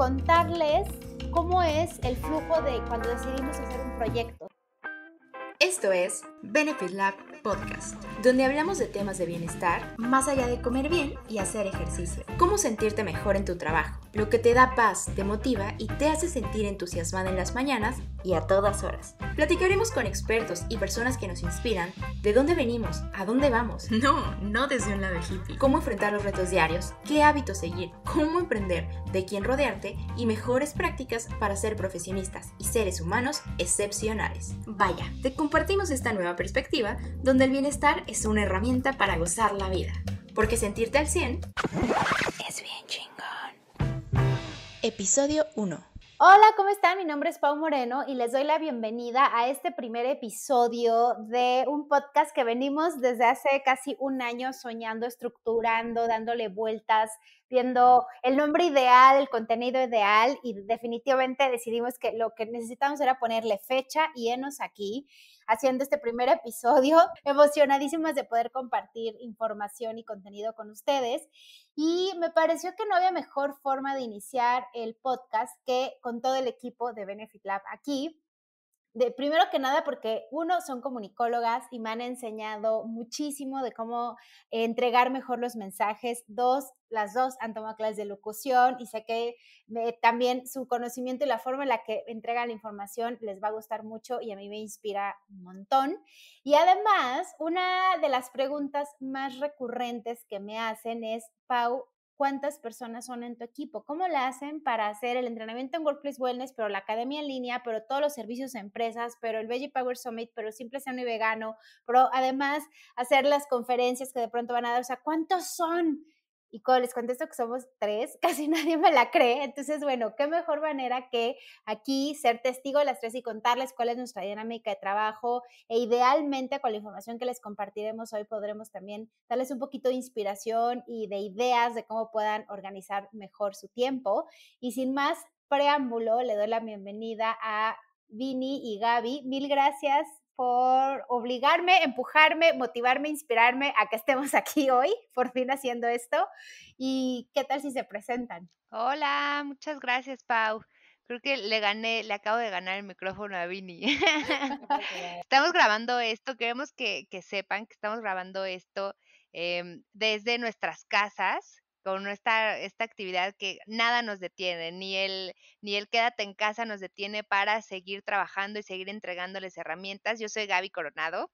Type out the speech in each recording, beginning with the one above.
contarles cómo es el flujo de cuando decidimos hacer un proyecto. Esto es Benefit Lab Podcast, donde hablamos de temas de bienestar más allá de comer bien y hacer ejercicio. Cómo sentirte mejor en tu trabajo, lo que te da paz, te motiva y te hace sentir entusiasmada en las mañanas y a todas horas. Platicaremos con expertos y personas que nos inspiran de dónde venimos, a dónde vamos. No, no desde un lado hippie. Cómo enfrentar los retos diarios, qué hábitos seguir, cómo emprender, de quién rodearte y mejores prácticas para ser profesionistas y seres humanos excepcionales. Vaya, te compartimos esta nueva perspectiva donde el bienestar es una herramienta para gozar la vida. Porque sentirte al 100 es bien chingón. Episodio 1. Hola, ¿cómo están? Mi nombre es Pau Moreno y les doy la bienvenida a este primer episodio de un podcast que venimos desde hace casi un año soñando, estructurando, dándole vueltas, viendo el nombre ideal, el contenido ideal y definitivamente decidimos que lo que necesitamos era ponerle fecha y enos aquí haciendo este primer episodio, emocionadísimas de poder compartir información y contenido con ustedes. Y me pareció que no había mejor forma de iniciar el podcast que con todo el equipo de Benefit Lab aquí de, primero que nada porque uno son comunicólogas y me han enseñado muchísimo de cómo entregar mejor los mensajes. Dos, las dos han tomado clases de locución y sé que también su conocimiento y la forma en la que entregan la información les va a gustar mucho y a mí me inspira un montón. Y además, una de las preguntas más recurrentes que me hacen es, Pau, cuántas personas son en tu equipo, cómo le hacen para hacer el entrenamiento en Workplace Wellness, pero la academia en línea, pero todos los servicios a empresas, pero el Veggie Power Summit, pero simple sano y vegano, pero además hacer las conferencias que de pronto van a dar, o sea, ¿cuántos son? Y cuando les contesto que somos tres, casi nadie me la cree. Entonces, bueno, qué mejor manera que aquí ser testigo de las tres y contarles cuál es nuestra dinámica de trabajo e idealmente con la información que les compartiremos hoy podremos también darles un poquito de inspiración y de ideas de cómo puedan organizar mejor su tiempo. Y sin más preámbulo, le doy la bienvenida a Vini y Gaby. Mil gracias por obligarme, empujarme, motivarme, inspirarme a que estemos aquí hoy, por fin haciendo esto. ¿Y qué tal si se presentan? Hola, muchas gracias, Pau. Creo que le gané, le acabo de ganar el micrófono a Vini. estamos grabando esto, queremos que, sepan que estamos grabando esto em, desde nuestras casas con esta, esta actividad que nada nos detiene, ni el, ni el quédate en casa nos detiene para seguir trabajando y seguir entregándoles herramientas. Yo soy Gaby Coronado,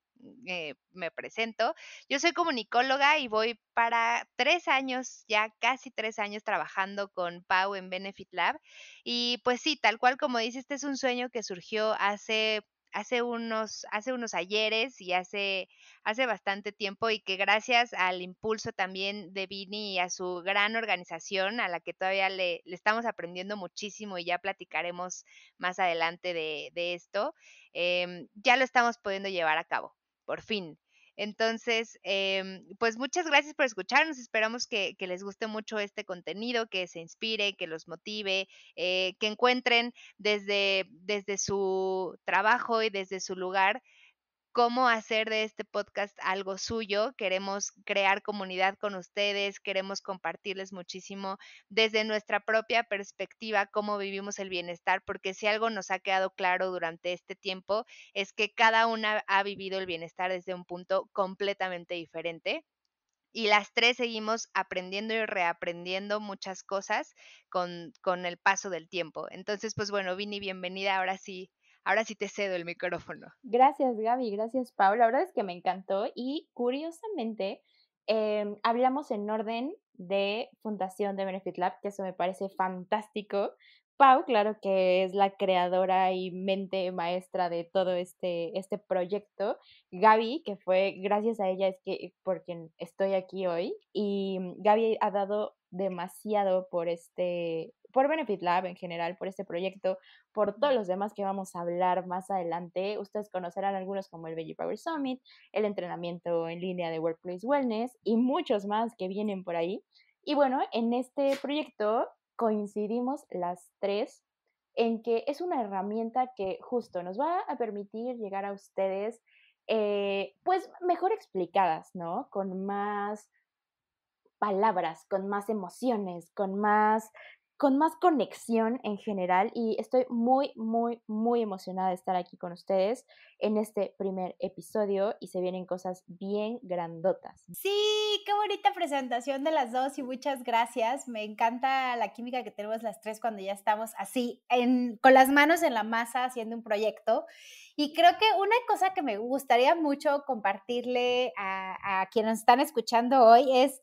eh, me presento. Yo soy comunicóloga y voy para tres años, ya casi tres años trabajando con Pau en Benefit Lab. Y pues sí, tal cual como dice, este es un sueño que surgió hace hace unos, hace unos ayeres y hace, hace bastante tiempo y que gracias al impulso también de Vini y a su gran organización a la que todavía le, le estamos aprendiendo muchísimo y ya platicaremos más adelante de, de esto, em, ya lo estamos pudiendo llevar a cabo, por fin. Entonces, em, pues muchas gracias por escucharnos. Esperamos que, les guste mucho este contenido, que se inspire, que los motive, eh, que encuentren desde, desde su trabajo y desde su lugar cómo hacer de este podcast algo suyo. Queremos crear comunidad con ustedes, queremos compartirles muchísimo desde nuestra propia perspectiva cómo vivimos el bienestar, porque si algo nos ha quedado claro durante este tiempo es que cada una ha vivido el bienestar desde un punto completamente diferente y las tres seguimos aprendiendo y reaprendiendo muchas cosas con, con, el paso del tiempo. Entonces, pues bueno, Vini, bienvenida ahora sí Ahora sí te cedo el micrófono. Gracias, Gaby. Gracias, Paula. La verdad es que me encantó y curiosamente em, hablamos en orden de Fundación de Benefit Lab, que eso me parece fantástico. Pau, claro que es la creadora y mente maestra de todo este, este proyecto. Gaby, que fue gracias a ella es que por quien estoy aquí hoy. Y Gaby ha dado demasiado por este, por Benefit Lab en general, por este proyecto, por todos los demás que vamos a hablar más adelante. Ustedes conocerán algunos como el Veggie Power Summit, el entrenamiento en línea de Workplace Wellness y muchos más que vienen por ahí. Y bueno, en este proyecto coincidimos las tres en que es una herramienta que justo nos va a permitir llegar a ustedes, eh, pues mejor explicadas, ¿no? Con más palabras, con más emociones, con más con más conexión en general y estoy muy, muy, muy emocionada de estar aquí con ustedes en este primer episodio y se vienen cosas bien grandotas. Sí, qué bonita presentación de las dos y muchas gracias. Me encanta la química que tenemos las tres cuando ya estamos así, en, con las manos en la masa haciendo un proyecto. Y creo que una cosa que me gustaría mucho compartirle a, a quienes están escuchando hoy es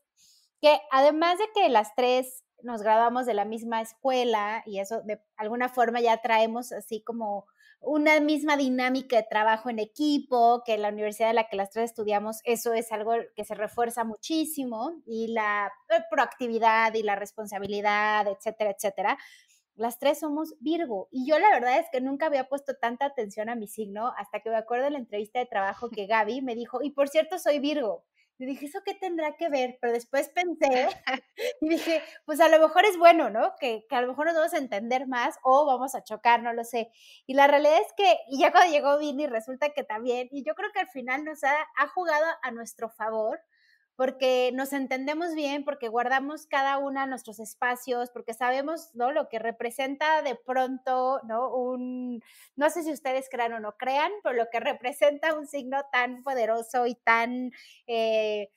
que además de que las tres nos graduamos de la misma escuela y eso de alguna forma ya traemos así como una misma dinámica de trabajo en equipo, que la universidad de la que las tres estudiamos, eso es algo que se refuerza muchísimo, y la eh, proactividad y la responsabilidad, etcétera, etcétera. Las tres somos Virgo y yo la verdad es que nunca había puesto tanta atención a mi signo hasta que me acuerdo de la entrevista de trabajo que Gaby me dijo, y por cierto soy Virgo. Y dije, ¿eso qué tendrá que ver? Pero después pensé y dije, pues a lo mejor es bueno, ¿no? Que, que, a lo mejor nos vamos a entender más o vamos a chocar, no lo sé. Y la realidad es que, y ya cuando llegó Vini, resulta que también, y yo creo que al final nos ha, ha jugado a nuestro favor, porque nos entendemos bien, porque guardamos cada una nuestros espacios, porque sabemos, ¿no? Lo que representa de pronto, ¿no? Un, no sé si ustedes crean o no crean, pero lo que representa un signo tan poderoso y tan... Eh,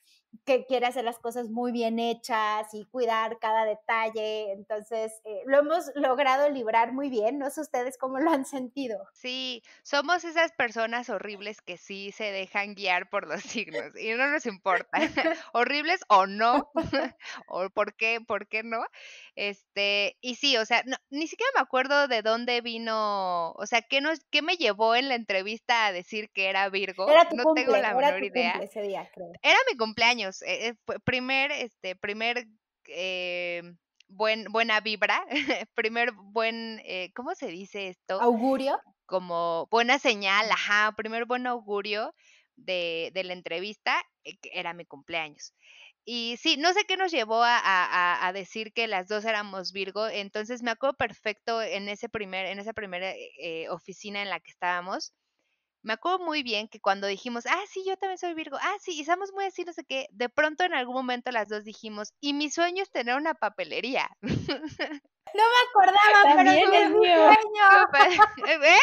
que quiere hacer las cosas muy bien hechas y cuidar cada detalle. Entonces, eh, lo hemos logrado librar muy bien. No sé ustedes cómo lo han sentido. Sí, somos esas personas horribles que sí se dejan guiar por los signos y no nos importa, horribles o no, o por qué, por qué no. Este, y sí, o sea, ni siquiera me acuerdo de dónde vino, o sea, qué nos, qué me llevó en la entrevista a decir que era Virgo. Era tu no cumple, tengo la menor idea. ese día, creo. Era mi cumpleaños, eh, eh, fue primer, este, primer eh, buen, buena vibra, primer buen, eh, ¿cómo se dice esto? Augurio. Como buena señal, ajá, primer buen augurio de, de la entrevista, eh, era mi cumpleaños. Y sí, no sé qué nos llevó a, a- a decir que las dos éramos Virgo, entonces me acuerdo perfecto en ese primer, en esa primera eh, oficina en la que estábamos. Me acuerdo muy bien que cuando dijimos, ah, sí, yo también soy Virgo, ah, sí, y estamos muy así, no sé qué, de pronto en algún momento las dos dijimos, y mi sueño es tener una papelería. No me acordaba, pero También es es mi sueño. ¿Eh?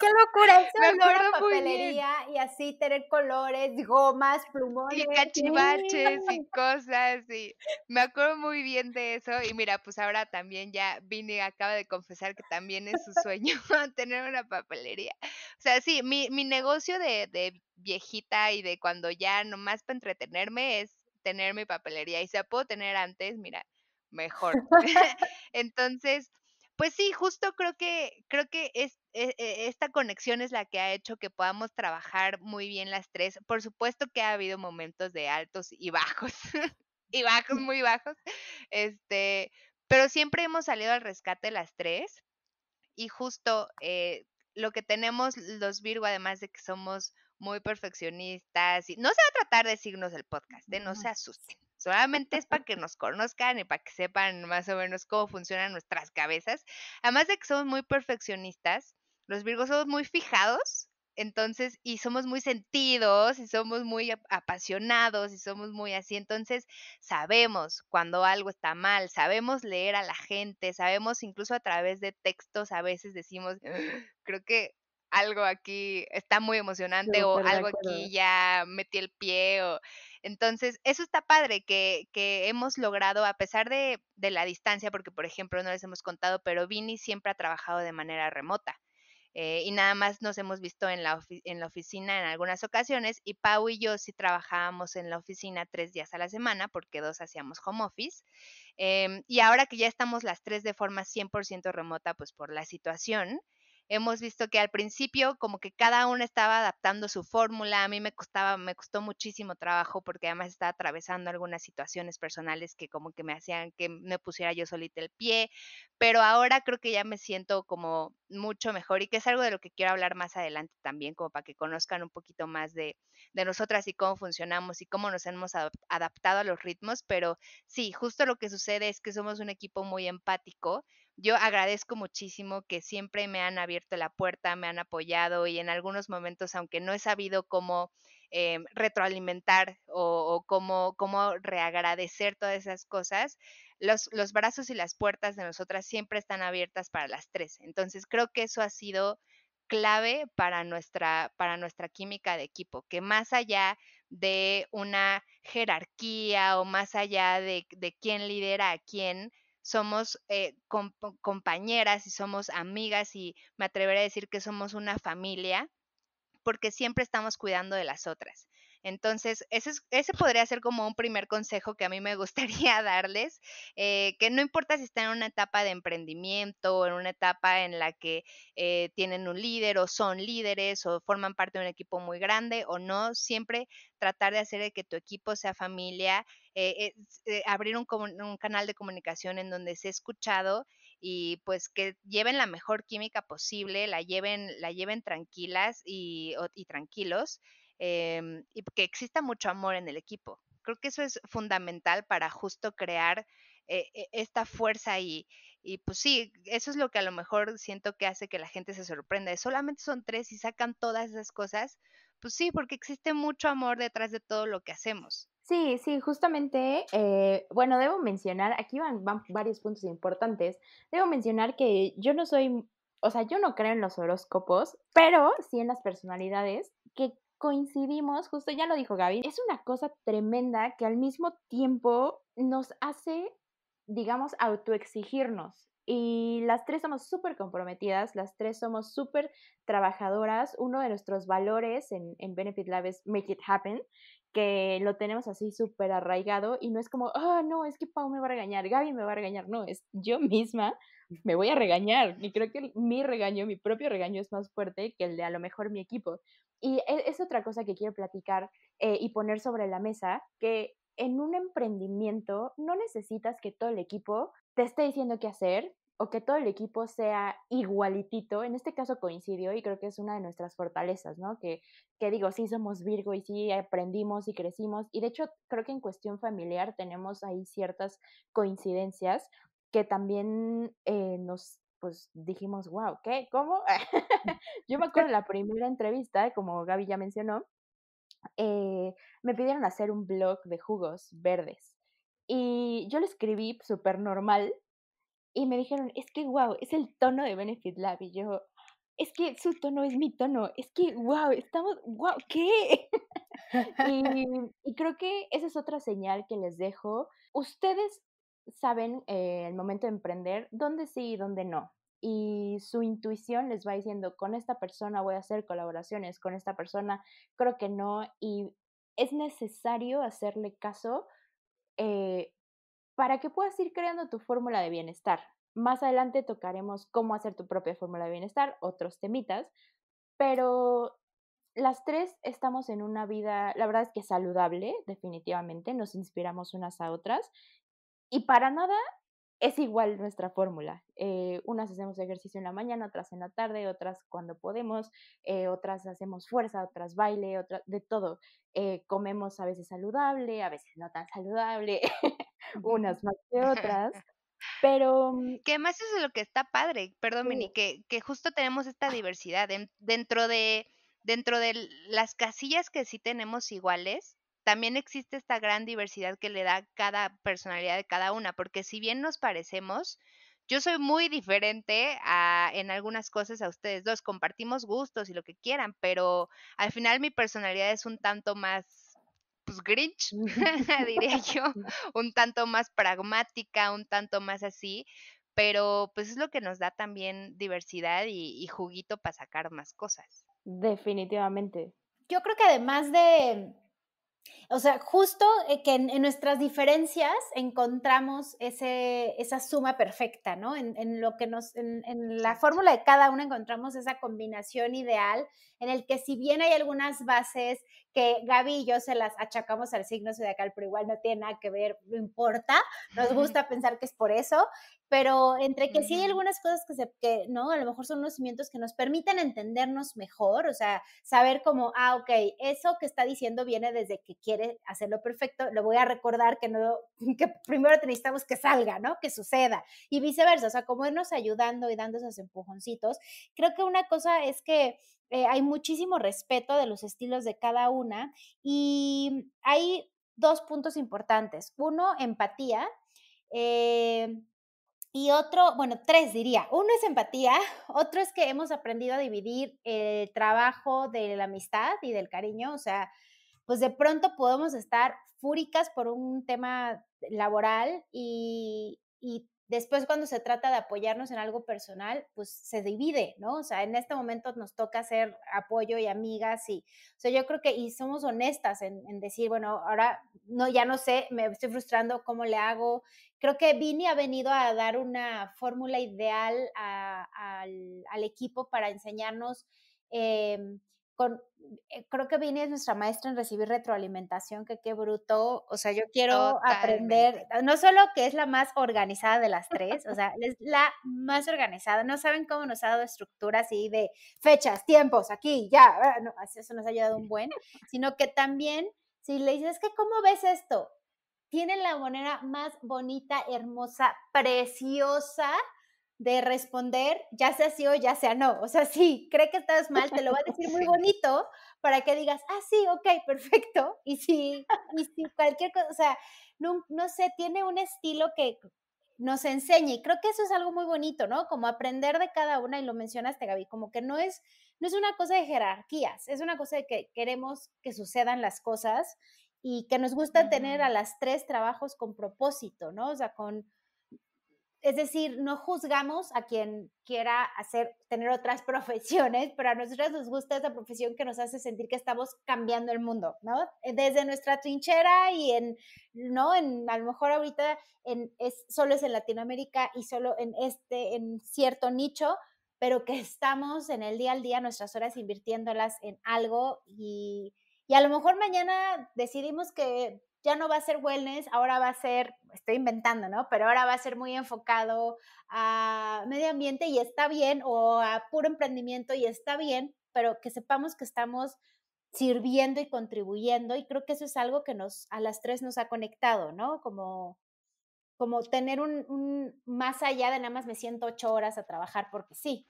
Qué locura, eso Me acuerdo muy bien. papelería y así tener colores, gomas, plumones. Y cachivaches y cosas, y me acuerdo muy bien de eso. Y mira, pues ahora también ya Vini acaba de confesar que también es su sueño tener una papelería. O sea, sí, mi, mi negocio de, de viejita y de cuando ya nomás para entretenerme es tener mi papelería. Y si la puedo tener antes, mira, mejor. Entonces, pues sí, justo creo que, creo que es, e- e- esta conexión es la que ha hecho que podamos trabajar muy bien las tres. Por supuesto que ha habido momentos de altos y bajos, y bajos, muy bajos, este, pero siempre hemos salido al rescate las tres. Y justo eh, lo que tenemos los Virgo, además de que somos muy perfeccionistas, y no se va a tratar de signos del podcast, ¿eh? no se asusten. Solamente es para que nos conozcan y para que sepan más o menos cómo funcionan nuestras cabezas. Además de que somos muy perfeccionistas, los Virgos somos muy fijados, entonces, y somos muy sentidos, y somos muy ap- apasionados, y somos muy así. Entonces, sabemos cuando algo está mal, sabemos leer a la gente, sabemos incluso a través de textos, a veces decimos, creo que algo aquí está muy emocionante o algo aquí ya metí el pie o entonces eso está padre que, que hemos logrado a pesar de, de la distancia porque por ejemplo no les hemos contado pero Vini siempre ha trabajado de manera remota eh, y nada más nos hemos visto en la, oficina en algunas ocasiones y Pau y yo sí trabajábamos en la oficina tres días a la semana porque dos hacíamos home office Em, y ahora que ya estamos las tres de forma 100% remota, pues por la situación, hemos visto que al principio como que cada una estaba adaptando su fórmula. A mí me costaba, me costó muchísimo trabajo porque además estaba atravesando algunas situaciones personales que como que me hacían que me pusiera yo solita el pie. Pero ahora creo que ya me siento como mucho mejor y que es algo de lo que quiero hablar más adelante también, como para que conozcan un poquito más de, de nosotras y cómo funcionamos y cómo nos hemos adap- adaptado a los ritmos. Pero sí, justo lo que sucede es que somos un equipo muy empático. Yo agradezco muchísimo que siempre me han abierto la puerta, me han apoyado y en algunos momentos, aunque no he sabido cómo em, retroalimentar o, o cómo, cómo reagradecer todas esas cosas, los, los brazos y las puertas de nosotras siempre están abiertas para las tres. Entonces, creo que eso ha sido clave para nuestra, para nuestra química de equipo, que más allá de una jerarquía o más allá de, de quién lidera a quién, somos eh, compañeras y somos amigas y me atreveré a decir que somos una familia porque siempre estamos cuidando de las otras. Entonces, ese, ese podría ser como un primer consejo que a mí me gustaría darles, eh, que no importa si están en una etapa de emprendimiento o en una etapa en la que eh, tienen un líder o son líderes o forman parte de un equipo muy grande o no, siempre tratar de hacer que tu equipo sea familia, eh, abrir un, un canal de comunicación en donde se ha escuchado y pues que lleven la mejor química posible, la lleven, la lleven tranquilas y, y tranquilos Em, y que exista mucho amor en el equipo. Creo que eso es fundamental para justo crear eh, e, esta fuerza y, y pues sí, eso es lo que a lo mejor siento que hace que la gente se sorprenda. Solamente son tres y sacan todas esas cosas. Pues sí, porque existe mucho amor detrás de todo lo que hacemos. Sí, sí, justamente, eh, bueno, debo mencionar, aquí van, van varios puntos importantes. Debo mencionar que yo no soy, o sea, yo no creo en los horóscopos, pero sí en las personalidades, que coincidimos, justo ya lo dijo Gaby, es una cosa tremenda que al mismo tiempo nos hace, digamos, autoexigirnos. Y las tres somos súper comprometidas, las tres somos súper trabajadoras. Uno de nuestros valores en, en Benefit Lab es Make It Happen, que lo tenemos así súper arraigado y no es como, ah, no, es que Pau me va a regañar, Gaby me va a regañar, no, es yo misma me voy a regañar. Y creo que mi regaño, mi propio regaño es más fuerte que el de a lo mejor mi equipo. Y e, es, otra cosa que quiero platicar eh, y poner sobre la mesa, que en un emprendimiento no necesitas que todo el equipo te esté diciendo qué hacer o que todo el equipo sea igualitito. En este caso coincidió y creo que es una de nuestras fortalezas, ¿no? Que, que digo, sí somos Virgo y sí aprendimos y crecimos. Y de hecho creo que en cuestión familiar tenemos ahí ciertas coincidencias que también eh, nos pues dijimos, wow, ¿qué? ¿Cómo? Yo me acuerdo de la primera entrevista, como Gaby ya mencionó, eh, me pidieron hacer un blog de jugos verdes. Y yo lo escribí súper normal y me dijeron, es que wow, es el tono de Benefit Lab. Y yo, es que su tono es mi tono, es que wow, estamos, wow, ¿qué? y, y creo que esa es otra señal que les dejo. Ustedes saben eh, el momento de emprender dónde sí y dónde no. Y su intuición les va diciendo, con esta persona voy a hacer colaboraciones, con esta persona creo que no. Y es necesario hacerle caso eh, para que puedas ir creando tu fórmula de bienestar. Más adelante tocaremos cómo hacer tu propia fórmula de bienestar, otros temitas, pero las tres estamos en una vida, la verdad es que saludable, definitivamente, nos inspiramos unas a otras y para nada es igual nuestra fórmula. Eh, unas hacemos ejercicio en la mañana, otras en la tarde, otras cuando podemos, eh, otras hacemos fuerza, otras baile, otras de todo. Eh, comemos a veces saludable, a veces no tan saludable, unas más que otras. Pero. Mm que eso es lo que está padre, perdón, Mini, que, que justo tenemos esta diversidad dentro de dentro de las casillas que sí tenemos iguales, también existe esta gran diversidad que le da cada personalidad de cada una, porque si bien nos parecemos, yo soy muy diferente a, en algunas cosas a ustedes dos, compartimos gustos y lo que quieran, pero al final mi personalidad es un tanto más, pues grinch, diría yo, un tanto más pragmática, un tanto más así, pero pues es lo que nos da también diversidad y, y juguito para sacar más cosas. Definitivamente. Yo creo que además de o sea, justo eh, que en, nuestras diferencias encontramos ese, esa suma perfecta, ¿no? En, en lo que nos, en, en, la fórmula de cada uno encontramos esa combinación ideal en el que si bien hay algunas bases que Gaby y yo se las achacamos al signo zodiacal, pero igual no tiene nada que ver, no importa, nos gusta pensar que es por eso, pero entre que sí hay algunas cosas que, se, que, ¿no? A lo mejor son unos cimientos que nos permiten entendernos mejor, o sea, saber como, ah, ok, eso que está diciendo viene desde que quiere hacerlo perfecto, lo voy a recordar que no, que primero necesitamos que salga, ¿no? Que suceda, y viceversa, o sea, como irnos ayudando y dando esos empujoncitos. Creo que una cosa es que eh, hay muchísimo respeto de los estilos de cada una y hay dos puntos importantes. Uno, empatía. Eh, y otro, bueno, tres diría. Uno es empatía, otro es que hemos aprendido a dividir el trabajo de la amistad y del cariño. O sea, pues de pronto podemos estar fúricas por un tema laboral y, y Después, cuando se trata de apoyarnos en algo personal, pues se divide, ¿no? O sea, en este momento nos toca hacer apoyo y amigas y, o sea, yo creo que, y somos honestas en, decir, bueno, ahora no, ya no sé, me estoy frustrando, ¿cómo le hago? Creo que Vini ha venido a dar una fórmula ideal al, al, equipo para enseñarnos eh, con, eh, creo que Vini es nuestra maestra en recibir retroalimentación, que qué bruto, o sea, yo quiero aprender, no solo que es la más organizada de las tres, o sea, es la más organizada, no saben cómo nos ha dado estructura así de fechas, tiempos, aquí, ya, no, eso nos ha ayudado un buen, sino que también, si le dices, que ¿cómo ves esto? Tienen la manera más bonita, hermosa, preciosa de responder, ya sea sí o ya sea no. O sea, si cree que estás mal, te lo va a decir muy bonito para que digas, ah, sí, ok, perfecto. Y si, y si cualquier cosa, o sea, no, no sé, tiene un estilo que nos enseña y creo que eso es algo muy bonito, ¿no? Como aprender de cada una y lo mencionaste, Gaby, como que no es, no es una cosa de jerarquías, es una cosa de que queremos que sucedan las cosas y que nos gusta tener a las tres trabajos con propósito, ¿no? O sea, con es decir, no juzgamos a quien quiera hacer, tener otras profesiones, pero a nosotros nos gusta esa profesión que nos hace sentir que estamos cambiando el mundo, ¿no? Eh, desde nuestra trinchera y en, ¿no? En, a lo mejor ahorita es, solo es en Latinoamérica y solo en este, en cierto nicho, pero que estamos en el día al día, nuestras horas invirtiéndolas en algo y, y a lo mejor mañana decidimos que ya no va a ser wellness, ahora va a ser, estoy inventando, ¿no? Pero ahora va a ser muy enfocado a medio ambiente y está bien, o a puro emprendimiento y está bien, pero que sepamos que estamos sirviendo y contribuyendo y creo que eso es algo que nos, a las tres nos ha conectado, ¿no? Como, como tener un, un más allá de nada más me siento ocho horas a trabajar porque sí.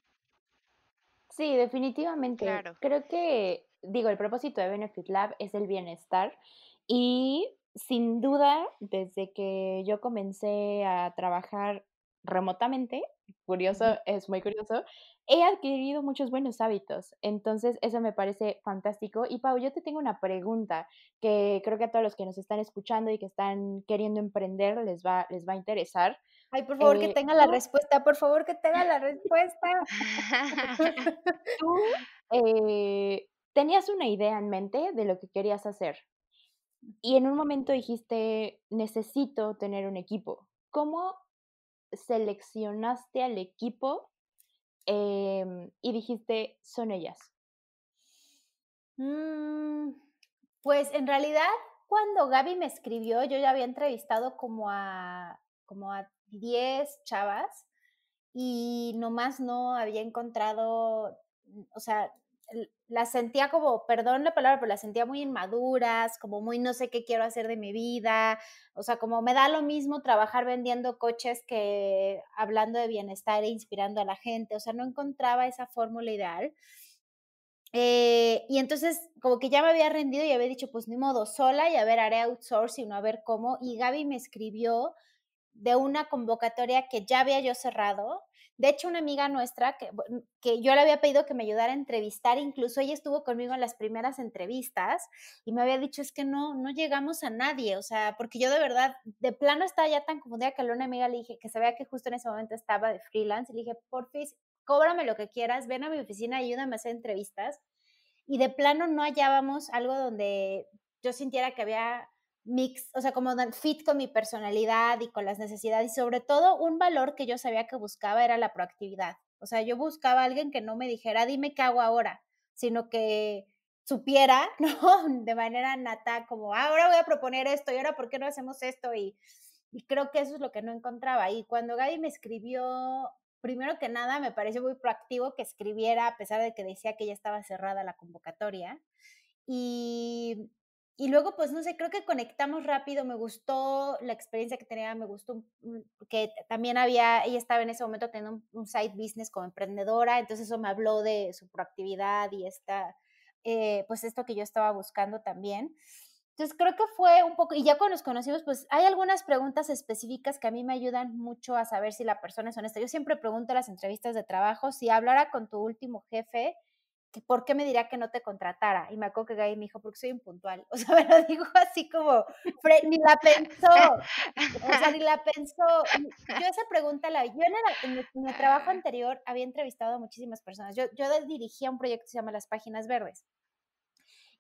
Sí, definitivamente. Creo que, digo, el propósito de Benefit Lab es el bienestar y sin duda, desde que yo comencé a trabajar remotamente, curioso, es muy curioso, he adquirido muchos buenos hábitos. Entonces, eso me parece fantástico. Y Pau, yo te tengo una pregunta que creo que a todos los que nos están escuchando y que están queriendo emprender les va, les va a interesar. Ay, por favor, que eh, tenga la respuesta, por favor, que tenga la respuesta. tú eh, tenías una idea en mente de lo que querías hacer, y en un momento dijiste, necesito tener un equipo. ¿Cómo seleccionaste al equipo em, y dijiste, son ellas? Mm, pues en realidad, cuando Gaby me escribió, yo ya había entrevistado como a, como a 10 chavas y nomás no había encontrado, o sea, las sentía como, perdón la palabra, pero las sentía muy inmaduras, como muy no sé qué quiero hacer de mi vida, o sea, como me da lo mismo trabajar vendiendo coches que hablando de bienestar e inspirando a la gente, o sea, no encontraba esa fórmula ideal. Eh, y entonces, como que ya me había rendido y había dicho, pues ni modo, sola y a ver, haré outsourcing, a ver cómo. Y Gaby me escribió de una convocatoria que ya había yo cerrado. De hecho, una amiga nuestra que, que yo le había pedido que me ayudara a entrevistar, incluso ella estuvo conmigo en las primeras entrevistas y me había dicho, es que no, no llegamos a nadie, o sea, porque yo de verdad, de plano estaba ya tan confundida que a una amiga le dije que vea que justo en ese momento estaba de freelance y le dije, porfis, cóbrame lo que quieras, ven a mi oficina, ayúdame a hacer entrevistas. Y de plano no hallábamos algo donde yo sintiera que había mix, o sea, como fit con mi personalidad y con las necesidades y sobre todo un valor que yo sabía que buscaba era la proactividad. O sea, yo buscaba a alguien que no me dijera, dime qué hago ahora, sino que supiera, ¿no? De manera nata, como, ah, ahora voy a proponer esto y ahora, ¿por qué no hacemos esto? Y, y creo que eso es lo que no encontraba. Y cuando Gaby me escribió, primero que nada, me pareció muy proactivo que escribiera, a pesar de que decía que ya estaba cerrada la convocatoria. Y, y luego, pues no sé, creo que conectamos rápido, me gustó la experiencia que tenía, me gustó que también había, ella estaba en ese momento teniendo un, side business como emprendedora, entonces eso me habló de su proactividad y esta, eh, pues esto que yo estaba buscando también. Entonces creo que fue un poco, y ya cuando nos conocimos, pues hay algunas preguntas específicas que a mí me ayudan mucho a saber si la persona es honesta. Yo siempre pregunto en las entrevistas de trabajo, si hablara con tu último jefe, ¿por qué me diría que no te contratara? Y me acuerdo que Gaby me dijo, porque soy impuntual. O sea, me lo dijo así como, ni la pensó. O sea, ni la pensó. Yo esa pregunta la, yo en, en, mi, trabajo anterior había entrevistado a muchísimas personas. Yo, yo dirigía un proyecto que se llama Las Páginas Verdes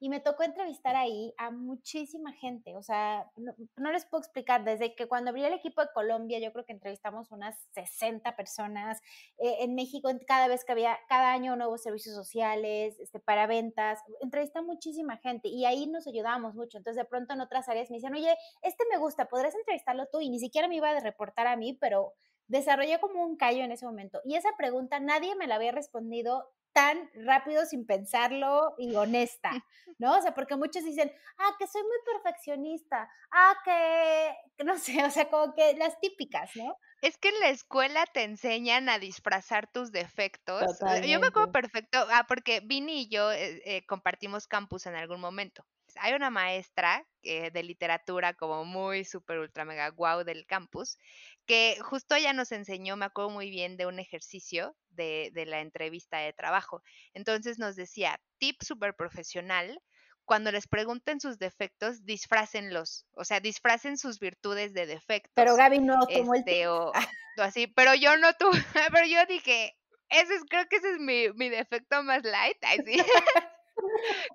y me tocó entrevistar ahí a muchísima gente, o sea, no, les puedo explicar, desde que cuando abrí el equipo de Colombia, yo creo que entrevistamos unas 60 personas, eh, en México cada vez que había, cada año nuevos servicios sociales, este, para ventas, entrevisté a muchísima gente y ahí nos ayudábamos mucho, entonces de pronto en otras áreas me decían, oye, este me gusta, ¿podrías entrevistarlo tú? Y ni siquiera me iba a reportar a mí, pero desarrollé como un callo en ese momento. Y esa pregunta nadie me la había respondido tan rápido sin pensarlo y honesta, ¿no? O sea, porque muchos dicen, ah, que soy muy perfeccionista, ah, que, no sé, o sea, como que las típicas, ¿no? Es que en la escuela te enseñan a disfrazar tus defectos. Yo me acuerdo perfecto, ah, porque Vini y yo eh, eh, compartimos campus en algún momento. Hay una maestra eh, de literatura como muy super ultra mega guau del campus que justo ella nos enseñó, me acuerdo muy bien, de un ejercicio de, de la entrevista de trabajo. Entonces nos decía, tip súper profesional, cuando les pregunten sus defectos, disfrácenlos, o sea, disfracen sus virtudes de defectos. Pero Gaby no tomó este, el o, así, pero yo no tuve, pero yo dije, ese es, creo que ese es mi, mi defecto más light, así.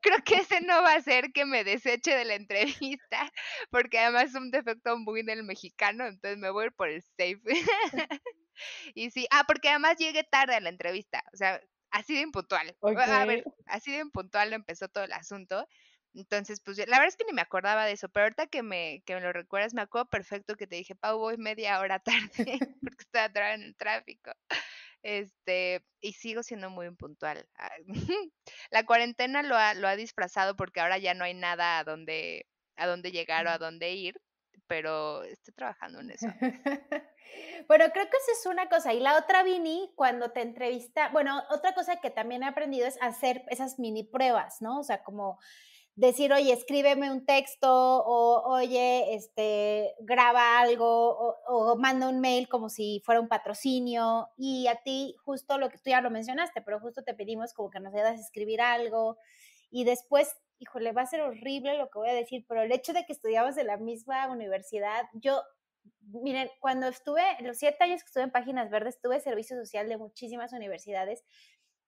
Creo que ese no va a ser que me deseche de la entrevista, porque además es un defecto muy del mexicano, entonces me voy por el safe. y sí, ah, porque además llegué tarde a la entrevista, o sea, así de impuntual. A ver, así de impuntual empezó todo el asunto. Entonces, pues la verdad es que ni me acordaba de eso, pero ahorita que me, que me lo recuerdas, me acuerdo perfecto que te dije, Pau, voy media hora tarde porque estaba atrás en el tráfico. Este, y sigo siendo muy impuntual. Ah, la cuarentena lo ha, lo ha disfrazado porque ahora ya no hay nada a donde, a dónde llegar o a dónde ir, pero estoy trabajando en eso. bueno, creo que esa es una cosa. Y la otra, Vini, cuando te entrevista, bueno, otra cosa que también he aprendido es hacer esas mini pruebas, ¿no? O sea, como decir, oye, escríbeme un texto o oye, este, graba algo o, manda un mail como si fuera un patrocinio y a ti justo lo que tú ya lo mencionaste, pero justo te pedimos como que nos ayudas a escribir algo y después, híjole, va a ser horrible lo que voy a decir, pero el hecho de que estudiamos en la misma universidad, yo, miren, cuando estuve, los siete años que estuve en Páginas Verdes, tuve servicio social de muchísimas universidades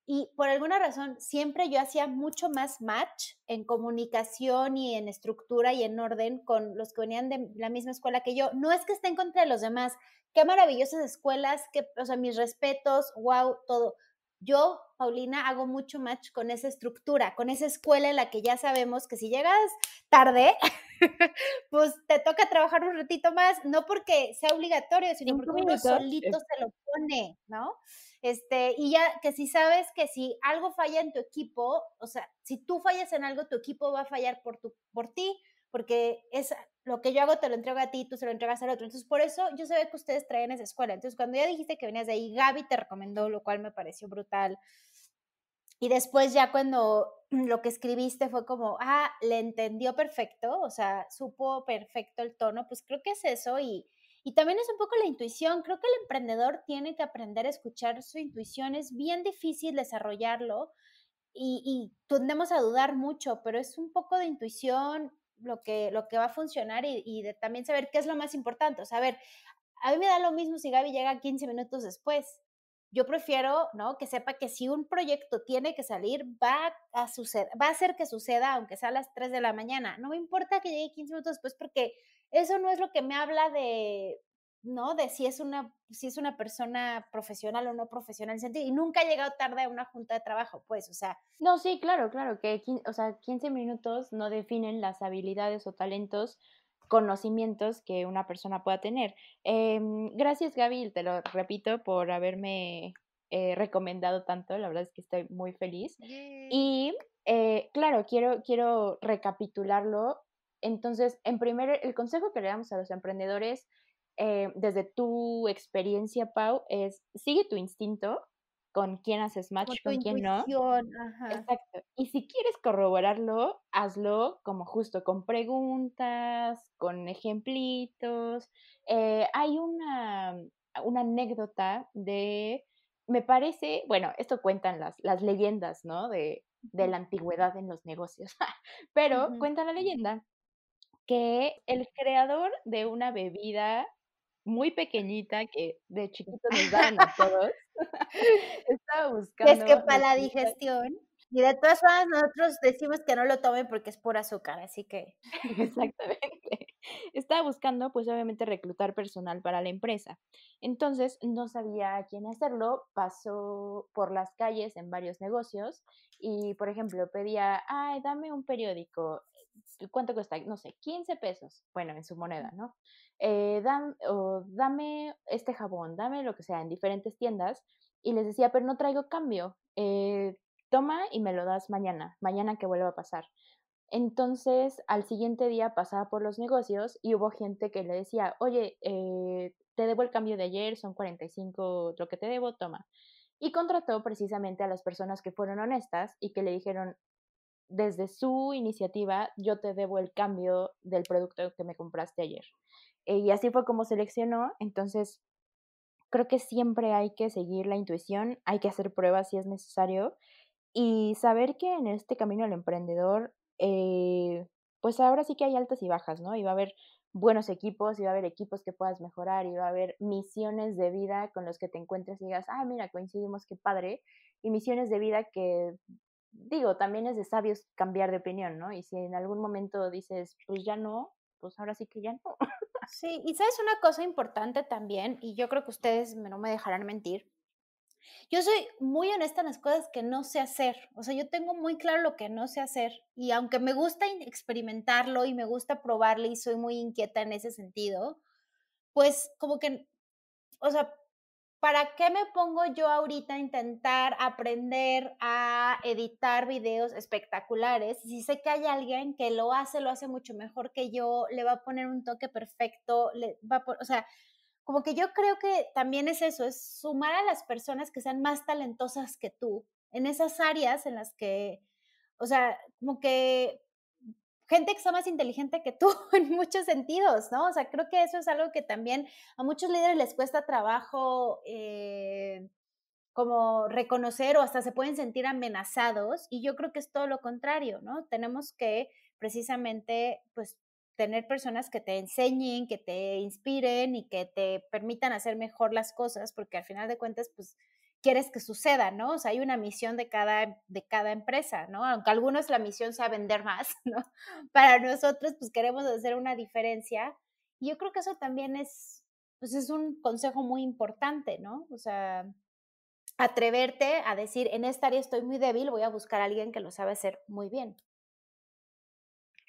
y por alguna razón, siempre yo hacía mucho más match en comunicación y en estructura y en orden con los que venían de la misma escuela que yo. No es que esté en contra de los demás. Qué maravillosas escuelas, que, o sea, mis respetos, wow, todo. Yo, Paulina, hago mucho match con esa estructura, con esa escuela en la que ya sabemos que si llegas tarde, pues te toca trabajar un ratito más, no porque sea obligatorio, sino porque uno solito se lo pone, ¿no? Este, y ya que si sabes que si algo falla en tu equipo, o sea, si tú fallas en algo, tu equipo va a fallar por, tu, por ti, porque es lo que yo hago te lo entrego a ti, tú se lo entregas al otro. Entonces, por eso yo sabía que ustedes traían esa escuela. Entonces, cuando ya dijiste que venías de ahí, Gaby te recomendó, lo cual me pareció brutal. Y después ya cuando lo que escribiste fue como, ah, le entendió perfecto, o sea, supo perfecto el tono, pues creo que es eso y, y también es un poco la intuición. Creo que el emprendedor tiene que aprender a escuchar su intuición. Es bien difícil desarrollarlo y, y tendemos a dudar mucho, pero es un poco de intuición lo que, lo que va a funcionar y, de también saber qué es lo más importante. O sea, a mí me da lo mismo si Gaby llega 15 minutos después. Yo prefiero, ¿no? Que sepa que si un proyecto tiene que salir, va a suceder, va a hacer que suceda, aunque sea a las 3 de la mañana. No me importa que llegue 15 minutos después porque eso no es lo que me habla de, ¿no? De si es una, si es una persona profesional o no profesional. Y nunca he llegado tarde a una junta de trabajo, pues, o sea. No, sí, claro, claro, que o sea, 15 minutos no definen las habilidades o talentos, conocimientos que una persona pueda tener. Em, gracias, Gaby, te lo repito, por haberme eh, recomendado tanto, la verdad es que estoy muy feliz. Y eh, claro, quiero, quiero recapitularlo entonces, en primer, el consejo que le damos a los emprendedores, eh, desde tu experiencia, Pau, es sigue tu instinto, con quién haces match, con, quién no. Ajá. Exacto. Y si quieres corroborarlo, hazlo como justo con preguntas, con ejemplitos. Eh, hay una, una anécdota de, me parece, bueno, esto cuentan las, las leyendas, ¿no? De, de la antigüedad en los negocios, pero cuenta la leyenda que el creador de una bebida muy pequeñita que de chiquito nos dan a todos, estaba buscando... Es que para la digestión. Y de todas formas nosotros decimos que no lo tomen porque es por azúcar, así que... Exactamente. Estaba buscando, pues obviamente, reclutar personal para la empresa. Entonces, no sabía a quién hacerlo, pasó por las calles en varios negocios y, por ejemplo, pedía, ay, dame un periódico, ¿cuánto cuesta? No sé, 15 pesos, bueno, en su moneda, ¿no? Eh, dame este jabón, dame lo que sea, en diferentes tiendas. Y les decía, pero no traigo cambio, eh, toma y me lo das mañana, mañana que vuelva a pasar. Entonces, al siguiente día pasaba por los negocios y hubo gente que le decía, oye, eh, te debo el cambio de ayer, son 45 lo que te debo, toma. Y contrató precisamente a las personas que fueron honestas y que le dijeron, desde su iniciativa, yo te debo el cambio del producto que me compraste ayer. Eh, y así fue como seleccionó. Entonces, creo que siempre hay que seguir la intuición, hay que hacer pruebas si es necesario y saber que en este camino del emprendedor, eh, pues ahora sí que hay altas y bajas, ¿no? Y va a haber buenos equipos, y va a haber equipos que puedas mejorar, y va a haber misiones de vida con los que te encuentres y digas, ah, mira, coincidimos, qué padre, y misiones de vida que, digo, también es de sabios cambiar de opinión, ¿no? Y si en algún momento dices, pues ya no, pues ahora sí que ya no. Sí, y sabes una cosa importante también, y yo creo que ustedes no me dejarán mentir. Yo soy muy honesta en las cosas que no sé hacer. O sea, yo tengo muy claro lo que no sé hacer. Y aunque me gusta experimentarlo y me gusta probarlo y soy muy inquieta en ese sentido, pues como que, o sea, ¿para qué me pongo yo ahorita a intentar aprender a editar videos espectaculares? Si sé que hay alguien que lo hace, lo hace mucho mejor que yo, le va a poner un toque perfecto, le va o sea, como que yo creo que también es eso, es sumar a las personas que sean más talentosas que tú en esas áreas en las que, o sea, como que gente que sea más inteligente que tú en muchos sentidos, ¿no? O sea, creo que eso es algo que también a muchos líderes les cuesta trabajo eh, como reconocer o hasta se pueden sentir amenazados y yo creo que es todo lo contrario, ¿no? Tenemos que precisamente, pues, tener personas que te enseñen, que te inspiren y que te permitan hacer mejor las cosas, porque al final de cuentas, pues, quieres que suceda, ¿no? O sea, hay una misión de cada, de cada empresa, ¿no? Aunque algunos la misión sea vender más, ¿no? Para nosotros, pues queremos hacer una diferencia. Y yo creo que eso también es, pues es un consejo muy importante, ¿no? O sea, atreverte a decir, en esta área estoy muy débil, voy a buscar a alguien que lo sabe hacer muy bien.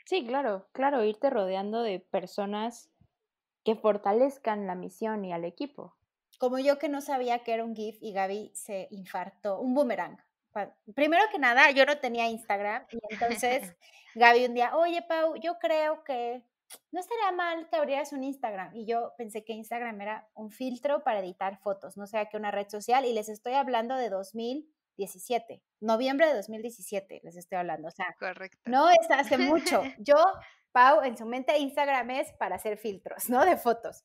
Sí, claro, claro, irte rodeando de personas que fortalezcan la misión y al equipo como yo que no sabía que era un GIF y Gaby se infartó, un boomerang. Primero que nada, yo no tenía Instagram y entonces Gaby un día, oye Pau, yo creo que no estaría mal que abrieras un Instagram. Y yo pensé que Instagram era un filtro para editar fotos, no sea que una red social. Y les estoy hablando de 2017, noviembre de 2017, les estoy hablando. O sea, Correcto. no es hace mucho. Yo, Pau, en su mente Instagram es para hacer filtros, ¿no? De fotos.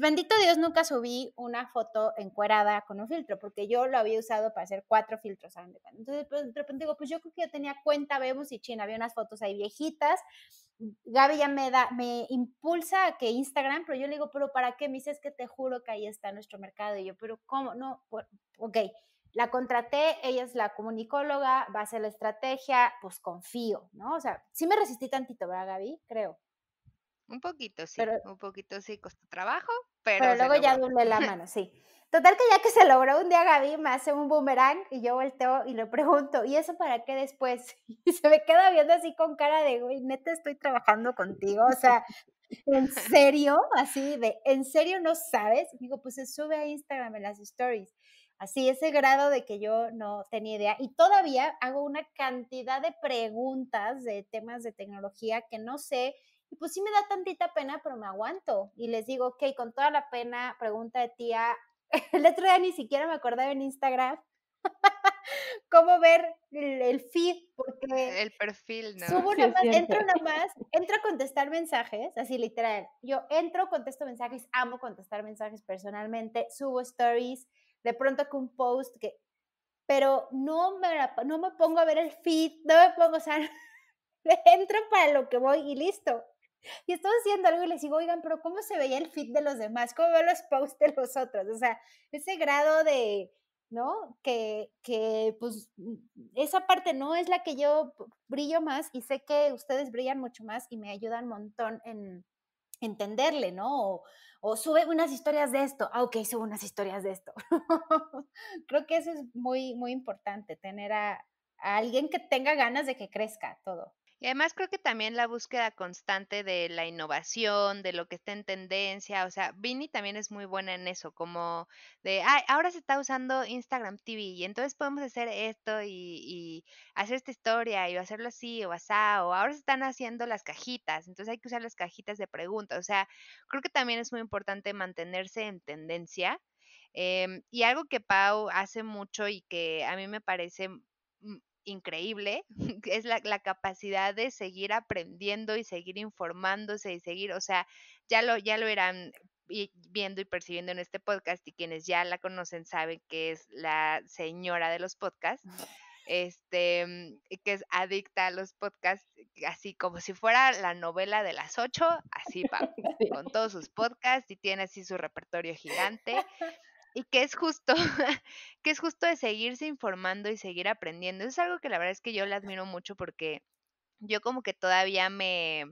Bendito Dios, nunca subí una foto encuerada con un filtro, porque yo lo había usado para hacer cuatro filtros. Entonces, pues, de repente digo, pues yo creo que yo tenía cuenta, vemos, y China, había unas fotos ahí viejitas. Gaby ya me da, me impulsa a que Instagram, pero yo le digo, pero ¿para qué? Me dice, que te juro que ahí está nuestro mercado. Y yo, pero ¿cómo? No, ok, la contraté, ella es la comunicóloga, va a hacer la estrategia, pues confío, ¿no? O sea, sí me resistí tantito, ¿verdad, Gaby? Creo. Un poquito, sí. un poquito sí costó trabajo, pero. Pero luego ya doble la mano, sí. Total que ya que se logró un día Gaby me hace un boomerang y yo volteo y le pregunto, ¿y eso para qué después? Y se me queda viendo así con cara de, güey, neta estoy trabajando contigo, o sea, ¿en serio? Así de, ¿en serio no sabes? digo, pues se sube a Instagram en las stories. Así, ese grado de que yo no tenía idea. Y todavía hago una cantidad de preguntas de temas de tecnología que no sé y pues sí me da tantita pena, pero me aguanto. Y les digo, ok, con toda la pena, pregunta de tía. El otro día ni siquiera me acordaba en Instagram. cómo ver el, feed, porque el perfil, ¿no? Subo una más, entro nada más, entro a contestar mensajes, así literal. Yo entro, contesto mensajes, amo contestar mensajes personalmente, subo stories, de pronto que un post que, pero no me, no me pongo a ver el feed, no me pongo, o sea, entro para lo que voy y listo. Y estoy haciendo algo y les digo, oigan, pero ¿cómo se veía el feed de los demás? ¿Cómo veo los posts de los otros? O sea, ese grado de, ¿no? Que, que pues esa parte no es la que yo brillo más y sé que ustedes brillan mucho más y me ayudan un montón en entenderle, ¿no? Sube unas historias de esto, ah, ok, sube unas historias de esto. Creo que eso es muy, muy importante, tener a alguien que tenga ganas de que crezca todo. Y además creo que también la búsqueda constante de la innovación, de lo que está en tendencia, o sea, Vini también es muy buena en eso, como de, ay, ahora se está usando Instagram TV y entonces podemos hacer esto y, hacer esta historia y hacerlo así o asá, o ahora se están haciendo las cajitas, entonces hay que usar las cajitas de preguntas, o sea, creo que también es muy importante mantenerse en tendencia. Em, y algo que Pau hace mucho y que a mí me parece increíble, es la, capacidad de seguir aprendiendo y seguir informándose y seguir, o sea, ya lo, ya lo irán viendo y percibiendo en este podcast y quienes ya la conocen saben que es la señora de los podcasts, este, mm, que es adicta a los podcasts, así como si fuera la novela de las ocho, así va, con todos sus podcasts y tiene así su repertorio gigante y que es justo, que es justo de seguirse informando y seguir aprendiendo. Eso es algo que la verdad es que yo le admiro mucho porque yo como que todavía me,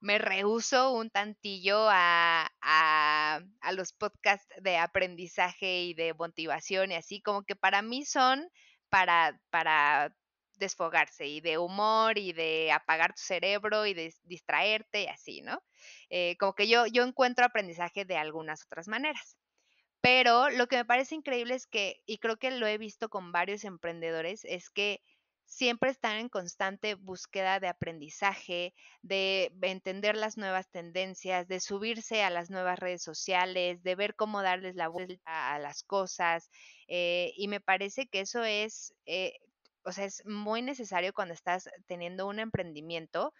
me rehuso un tantillo a, a, a, los podcasts de aprendizaje y de motivación y así, como que para mí son para, para desfogarse y de humor y de apagar tu cerebro y de distraerte y así, ¿no? Eh, como que yo, yo encuentro aprendizaje de algunas otras maneras. Pero lo que me parece increíble es que, y creo que lo he visto con varios emprendedores, es que siempre están en constante búsqueda de aprendizaje, de entender las nuevas tendencias, de subirse a las nuevas redes sociales, de ver cómo darles la vuelta a las cosas. Eh, y me parece que eso es, eh, o sea, es muy necesario cuando estás teniendo un emprendimiento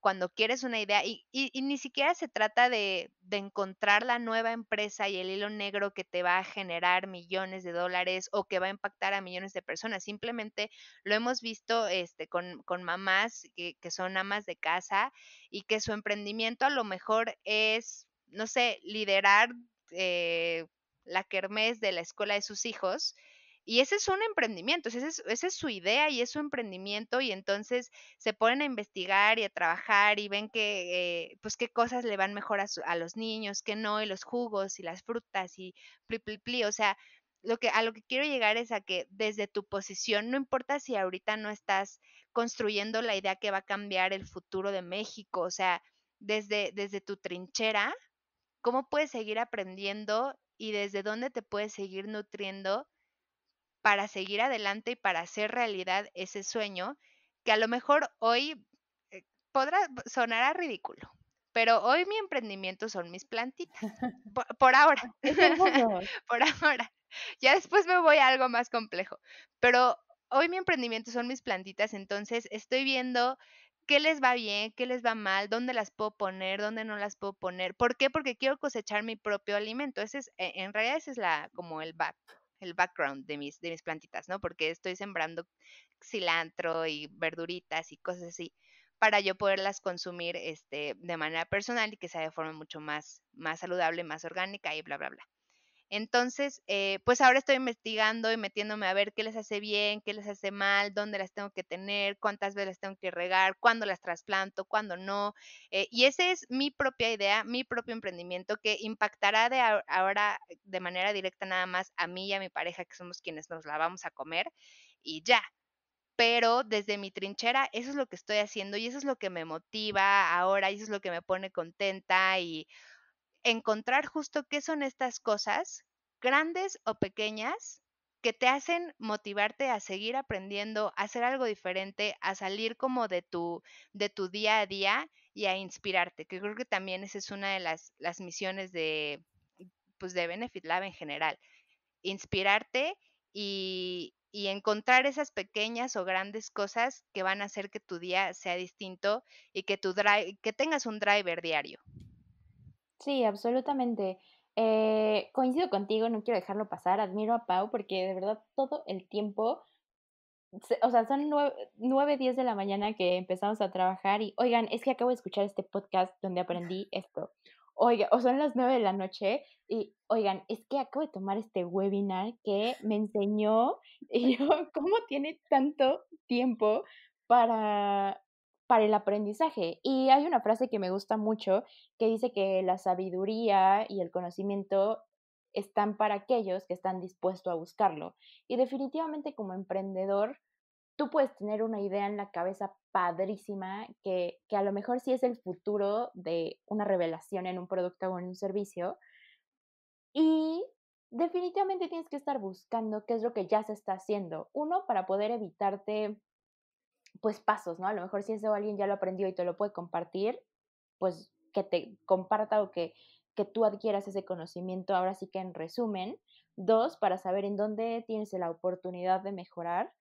cuando quieres una idea y, y, ni siquiera se trata de, de, encontrar la nueva empresa y el hilo negro que te va a generar millones de dólares o que va a impactar a millones de personas. Simplemente lo hemos visto este, con, mamás que, que son amas de casa y que su emprendimiento a lo mejor es, no sé, liderar eh, la kermés de la escuela de sus hijos y ese es un emprendimiento, esa es, su idea y es su emprendimiento y entonces se ponen a investigar y a trabajar y ven que, eh, pues qué cosas le van mejor a, los niños, qué no, y los jugos y las frutas y pli, pli, pli. O sea, lo que, a lo que quiero llegar es a que desde tu posición, no importa si ahorita no estás construyendo la idea que va a cambiar el futuro de México, o sea, desde, desde tu trinchera, ¿cómo puedes seguir aprendiendo y desde dónde te puedes seguir nutriendo? Para seguir adelante y para hacer realidad ese sueño que a lo mejor hoy eh, podrá sonar ridículo, pero hoy mi emprendimiento son mis plantitas. Por, ahora. por ahora. Ya después me voy a algo más complejo. Pero hoy mi emprendimiento son mis plantitas, entonces estoy viendo qué les va bien, qué les va mal, dónde las puedo poner, dónde no las puedo poner. ¿Por qué? Porque quiero cosechar mi propio alimento. Ese es, e, en realidad ese es la, como el back, el background de mis, de mis plantitas, ¿no? Porque estoy sembrando cilantro y verduritas y cosas así para yo poderlas consumir este, de manera personal y que sea de forma mucho más, más saludable, más orgánica y bla, bla, bla. Entonces, eh, pues ahora estoy investigando y metiéndome a ver qué les hace bien, qué les hace mal, dónde las tengo que tener, cuántas veces las tengo que regar, cuándo las trasplanto, cuándo no. Eh, y esa es mi propia idea, mi propio emprendimiento que impactará de ahora de manera directa nada más a mí y a mi pareja, que somos quienes nos la vamos a comer, y ya. Pero desde mi trinchera, eso es lo que estoy haciendo y eso es lo que me motiva ahora y eso es lo que me pone contenta y encontrar justo qué son estas cosas, grandes o pequeñas, que te hacen motivarte a seguir aprendiendo, a hacer algo diferente, a salir como de tu, de tu día a día y a inspirarte, que creo que también esa es una de las, las misiones de, pues de Benefit Lab en general, inspirarte y, y encontrar esas pequeñas o grandes cosas que van a hacer que tu día sea distinto y que, tu que tengas un driver diario. Sí, absolutamente. Eh, coincido contigo, no quiero dejarlo pasar, admiro a Pau porque de verdad todo el tiempo, o sea, son nueve, nueve, diez de la mañana que empezamos a trabajar y, oigan, es que acabo de escuchar este podcast donde aprendí esto. Oiga, o son las nueve de la noche y, oigan, es que acabo de tomar este webinar que me enseñó, y yo, ¿cómo tiene tanto tiempo para, para el aprendizaje. Y hay una frase que me gusta mucho que dice que la sabiduría y el conocimiento están para aquellos que están dispuestos a buscarlo. Y definitivamente como emprendedor, tú puedes tener una idea en la cabeza padrísima que, que a lo mejor sí es el futuro de una revelación en un producto o en un servicio. Y definitivamente tienes que estar buscando qué es lo que ya se está haciendo. Uno, para poder evitarte pues pasos, ¿no? A lo mejor si eso alguien ya lo aprendió y te lo puede compartir, pues que te comparta o que, que tú adquieras ese conocimiento, ahora sí que en resumen. Dos, para saber en dónde tienes la oportunidad de mejorar.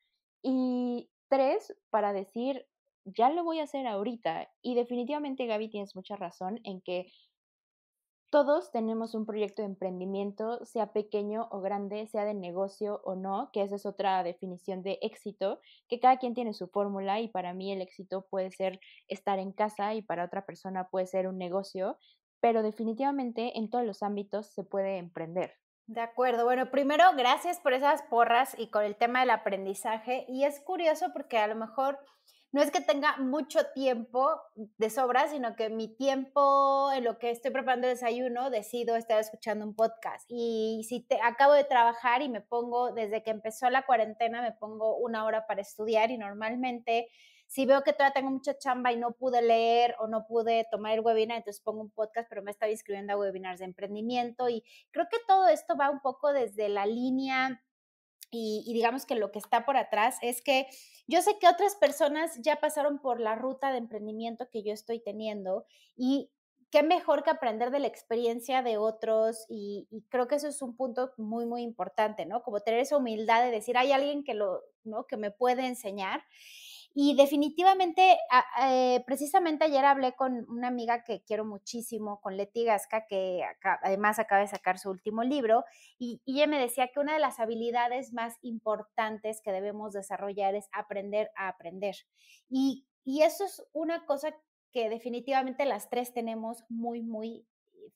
Y tres, para decir, ya lo voy a hacer ahorita. Y definitivamente, Gaby, tienes mucha razón en que todos tenemos un proyecto de emprendimiento, sea pequeño o grande, sea de negocio o no, que esa es otra definición de éxito, que cada quien tiene su fórmula y para mí el éxito puede ser estar en casa y para otra persona puede ser un negocio, pero definitivamente en todos los ámbitos se puede emprender. De acuerdo. Bueno, primero, gracias por esas porras y con el tema del aprendizaje. Y es curioso porque a lo mejor no es que tenga mucho tiempo de sobra, sino que mi tiempo en lo que estoy preparando el desayuno, decido estar escuchando un podcast. Y si te, acabo de trabajar y me pongo, desde que empezó la cuarentena, me pongo una hora para estudiar y normalmente si veo que todavía tengo mucha chamba y no pude leer o no pude tomar el webinar, entonces pongo un podcast, pero me estaba inscribiendo a webinars de emprendimiento y creo que todo esto va un poco desde la línea y, digamos que lo que está por atrás es que yo sé que otras personas ya pasaron por la ruta de emprendimiento que yo estoy teniendo y qué mejor que aprender de la experiencia de otros y, creo que eso es un punto muy, muy importante, ¿no? Como tener esa humildad de decir, hay alguien que, lo, ¿no? que me puede enseñar y definitivamente, eh, precisamente ayer hablé con una amiga que quiero muchísimo, con Leti Gasca, que además acaba de sacar su último libro, y, ella me decía que una de las habilidades más importantes que debemos desarrollar es aprender a aprender. Y, y eso es una cosa que definitivamente las tres tenemos muy, muy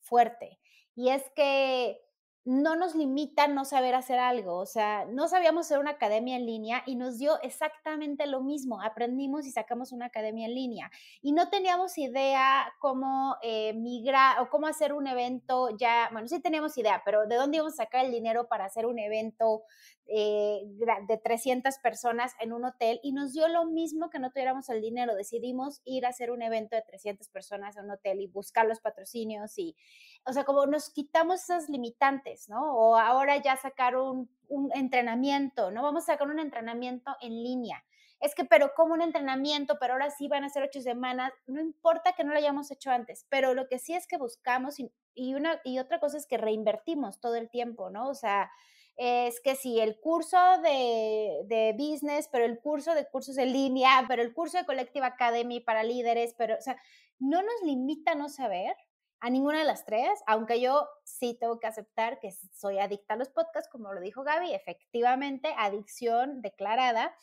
fuerte. Y es que no nos limita no saber hacer algo. O sea, no sabíamos hacer una academia en línea y nos dio exactamente lo mismo. Aprendimos y sacamos una academia en línea. Y no teníamos idea cómo eh, migrar o cómo hacer un evento ya, bueno, sí teníamos idea, pero ¿de dónde íbamos a sacar el dinero para hacer un evento eh, de 300 personas en un hotel? Y nos dio lo mismo que no tuviéramos el dinero. Decidimos ir a hacer un evento de 300 personas en un hotel y buscar los patrocinios y, o sea, como nos quitamos esas limitantes, ¿no? O ahora ya sacar un, entrenamiento, ¿no? Vamos a sacar un entrenamiento en línea. Es que, pero como un entrenamiento, pero ahora sí van a ser ocho semanas, no importa que no lo hayamos hecho antes, pero lo que sí es que buscamos y, una, y otra cosa es que reinvertimos todo el tiempo, ¿no? O sea, es que sí, el curso de, de, business, pero el curso de cursos en línea, pero el curso de Collective Academy para líderes, pero, o sea, no nos limita no saber, a ninguna de las tres, aunque yo sí tengo que aceptar que soy adicta a los podcasts, como lo dijo Gaby, efectivamente, adicción declarada.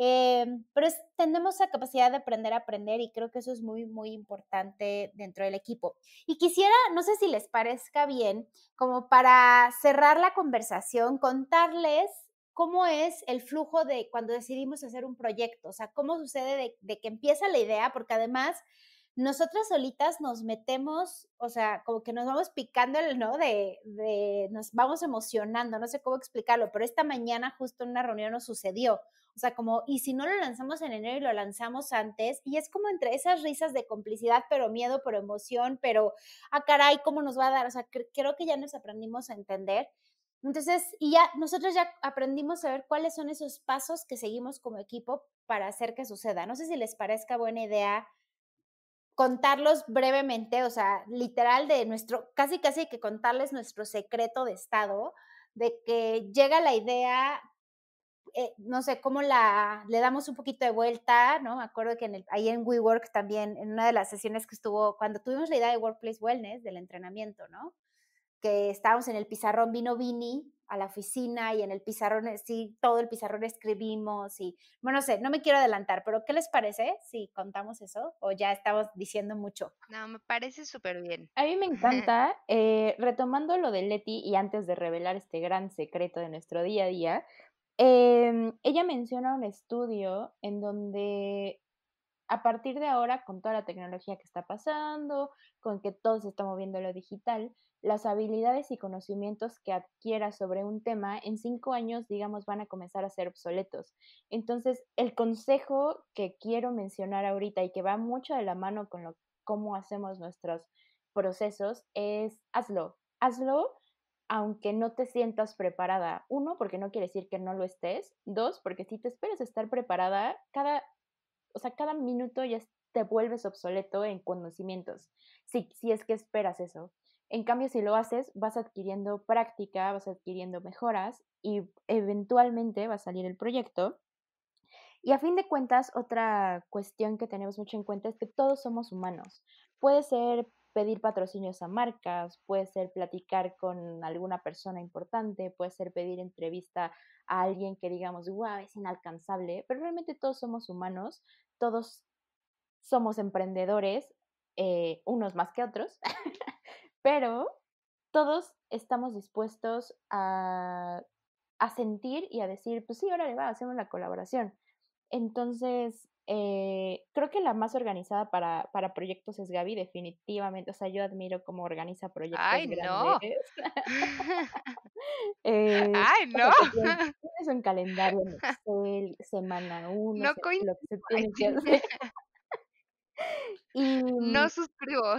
Eh, pero tenemos la capacidad de aprender a aprender y creo que eso es muy, muy importante dentro del equipo. Y quisiera, no sé si les parezca bien, como para cerrar la conversación, contarles cómo es el flujo de cuando decidimos hacer un proyecto, o sea, cómo sucede de, de que empieza la idea, porque además nosotras solitas nos metemos, o sea, como que nos vamos picando, ¿no? De, de, nos vamos emocionando, no sé cómo explicarlo, pero esta mañana justo en una reunión nos sucedió. O sea, como, y si no lo lanzamos en enero y lo lanzamos antes, y es como entre esas risas de complicidad, pero miedo, pero emoción, pero, ah, caray, ¿cómo nos va a dar? O sea, creo que ya nos aprendimos a entender. Entonces, y ya nosotros ya aprendimos a ver cuáles son esos pasos que seguimos como equipo para hacer que suceda. No sé si les parezca buena idea contarlos brevemente, o sea, literal de nuestro, casi casi que contarles nuestro secreto de estado, de que llega la idea eh, no sé, cómo la, le damos un poquito de vuelta, ¿no? Me acuerdo que en el, ahí en WeWork también, en una de las sesiones que estuvo, cuando tuvimos la idea de Workplace Wellness, del entrenamiento, ¿no? Que estábamos en el pizarrón, vino Vini a la oficina y en el pizarrón, eh, sí, todo el pizarrón escribimos y, bueno, no sé, no me quiero adelantar, pero ¿qué les parece si contamos eso o ya estamos diciendo mucho? No, me parece súper bien. A mí me encanta, eh, retomando lo de Leti y antes de revelar este gran secreto de nuestro día a día, em, ella menciona un estudio en donde a partir de ahora, con toda la tecnología que está pasando, con que todo se está moviendo lo digital, las habilidades y conocimientos que adquieras sobre un tema en cinco años, digamos, van a comenzar a ser obsoletos. Entonces, el consejo que quiero mencionar ahorita y que va mucho de la mano con lo, cómo hacemos nuestros procesos es hazlo, hazlo aunque no te sientas preparada. Uno, porque no quiere decir que no lo estés. Dos, porque si te esperas estar preparada, cada, o sea, cada minuto ya te vuelves obsoleto en conocimientos. Si, si es que esperas eso. En cambio, si lo haces, vas adquiriendo práctica, vas adquiriendo mejoras y eventualmente va a salir el proyecto. Y a fin de cuentas, otra cuestión que tenemos mucho en cuenta es que todos somos humanos. Puede ser pedir patrocinios a marcas, puede ser platicar con alguna persona importante, puede ser pedir entrevista a alguien que digamos, wow, es inalcanzable, pero realmente todos somos humanos, todos somos emprendedores, eh, unos más que otros, pero todos estamos dispuestos a, sentir y a decir, pues sí, ahora le va, hacemos la colaboración. Entonces, eh, creo que la más organizada para, para, proyectos es Gaby, definitivamente. O sea, yo admiro cómo organiza proyectos. ¡Ay, no! eh, ¡Ay, no! Tienes un calendario en Excel, semana uno, no lo que se tiene que hacer. y... No suscribo.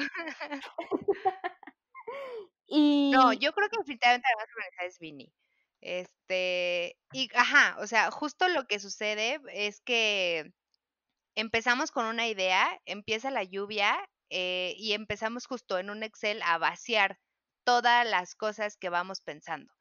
Y... No, yo creo que definitivamente la más organizada es Vini. Este, y ajá, o sea, justo lo que sucede es que empezamos con una idea, empieza la lluvia eh, y empezamos justo en un Excel a vaciar todas las cosas que vamos pensando.